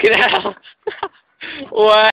Fucking hell. what?